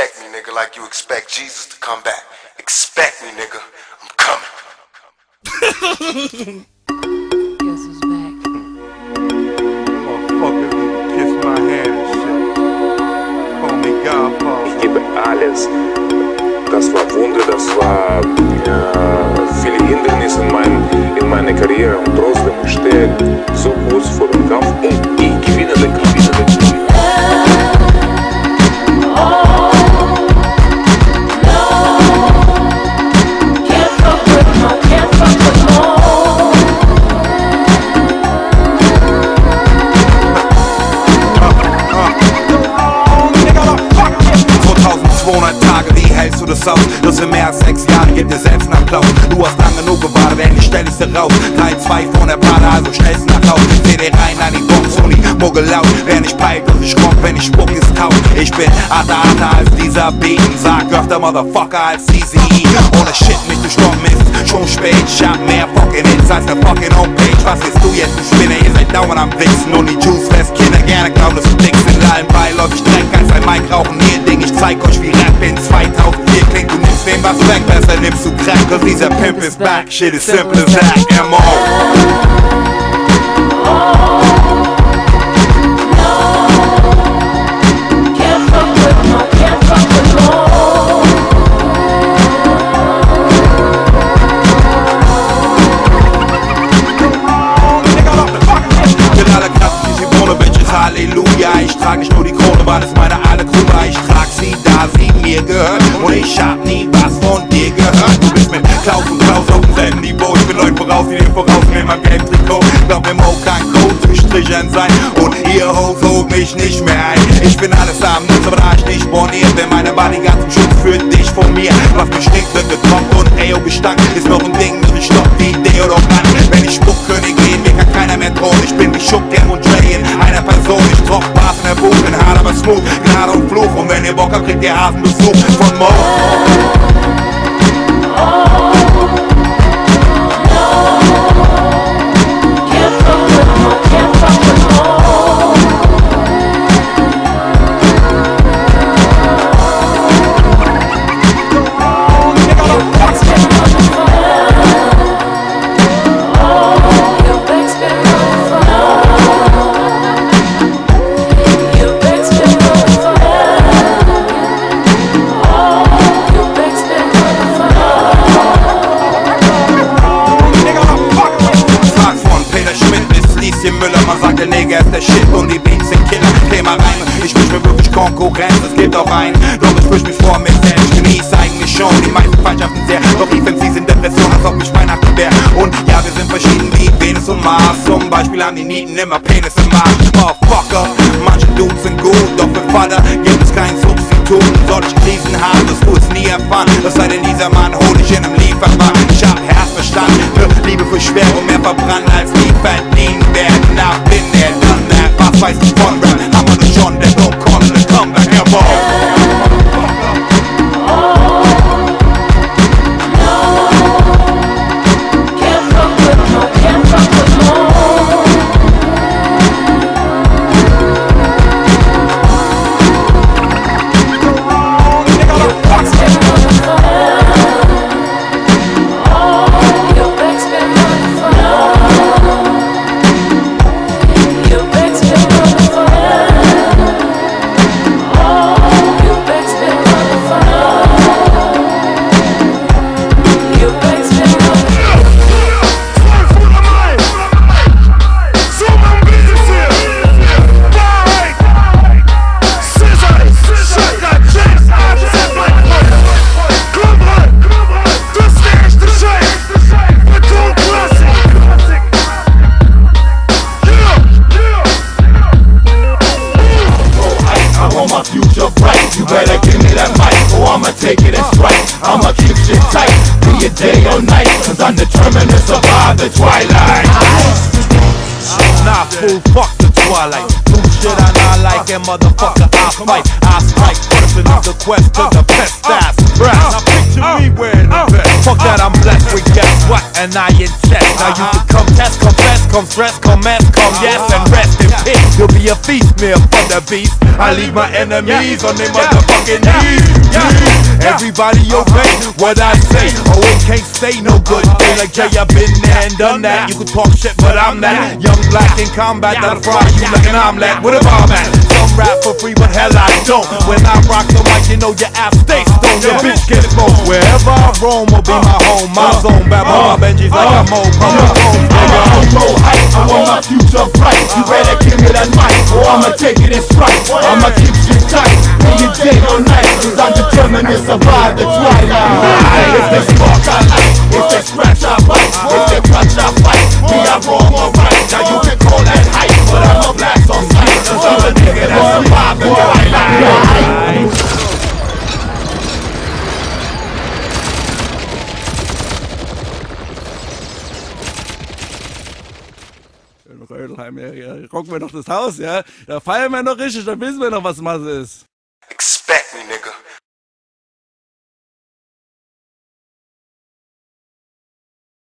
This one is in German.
expect me, nigga, like you expect Jesus to come back. Expect me, nigga. I'm coming. Guess who's back? Motherfucker, kiss my hand and shit. Call me Godfather. Ich gebe alles. Das war Wunder, das war äh, viele Hindernisse in, mein, in meiner Karriere und trotzdem ich stehe so kurz vor dem Kampf und Tage, wie hältst du das aus? Das sind mehr als sechs Jahre, gib dir selbst einen Applaus. Du hast lange genug gewartet, endlich stell ich dir raus. Teil 2 von der Parade, also schnellst nach Haus. CD rein an die Box und die Muggel laut. Wer nicht peilt und ich komm, wenn ich spuck, ist taub. Ich bin harter, harter als dieser Beat. Sag öfter Motherfucker als CCE. Ohne Shit, mich durchkommen ist schon spät. Ich hab mehr fucking Hits als ne fucking Homepage. Was bist du jetzt, du Ihr dauernd am Wichsen und die Juice fest. Kinder gerne glauben, dass du dick sind. Lallen beiläufig Dreck als ein Mike rauchen. Hier Ding, ich zeig euch wie Rap in 2004 klingt. Du nimmst dem was weg, besser nimmst du Crack. Cause dieser Pimp is back. Shit is simple as that. M.O. nur die Krone, weil es meine alle war. Ich trag sie, da sie mir gehört. Und ich hab nie was von dir gehört. Du bist mit Klaus und Klaus auf demselben Niveau Ich bin euch voraus, die dir voraus mit meinem gelben Trikot Glaub im Ho kann Code gestrichen sein. Und ihr Hoes holt mich nicht mehr ein. Ich bin alles am Nutz, aber da ich nicht borniert. Bin meine Bodyguard zum Schutz für dich von mir. Was mich stinkt, wird getropft und Eyo Gestank Ist noch ein Ding, ich stopp die Deodorant Wenn ich spuck, König mir kann keiner mehr drohen. Ich bin smooth Gnade und Fluch und wenn ihr Bock habt, kriegt ihr Hasenbesuch von Mo Auch ein. Doch ich spüre mich vor mir selbst, genieße eigentlich schon. Die meisten Feindschaften sehr, doch ich sie sind Depression, als ob mich Weihnachten wär. Und ja, wir sind verschieden wie Venus und Mars. Zum Beispiel haben die Nieten immer Penis im Arsch Motherfucker, manche Dudes sind gut, doch für Vater gibt es kein Substitut. Soll ich Krisen haben, du es nie erfahren. Es sei denn, dieser Mann hol ich in einem Lieferwagen. Ich hab Herzverstand Liebe für schwer und mehr verbrannt als nie verdient werden. Na, bin der dann. Was weiß ich von Rap night, cause I'm determined to survive the twilight. Nah, fool, fuck the twilight. Do shit I not like, and motherfucker, I fight. I strike person is the quest to the best ass rap. Now picture me wearing the best. Fuck that, I'm blessed with guess what? and I incest. Now you can come test, confess, come stress, come mess, come yes, and rest in peace. You'll be a feast meal for the beast. I leave my enemies on their motherfucking knees. Everybody obey what I say. Oh, it can't stay no good thing. Like Jay, I've been there and done that. You can talk shit, but I'm that young black in combat. That'll fry you like an omelet with a bomb at. Some rap for free, but hell I don't. When I rock the mic, you know your ass stays stone. Your bitch gets smoked. Wherever I roam will be my home, my uh. zone. Bad boy, my uh. Benji's like I'm. From the home, I'm nigga. on low height, I want my future bright You better give me that mic, or I'ma take it in strike I'ma keep Determined to survive the twilight If they spark, I light If they scratch, I bite If they touch, I fight Be I wrong or right, now you can call that hype But I'm a blast on sight Cause a nigga that survived the twilight Rödelheim, ja, ja, wir noch das Haus, ja. Da feiern wir noch richtig, da wissen wir noch, was Masse ist. Expect me, nigga.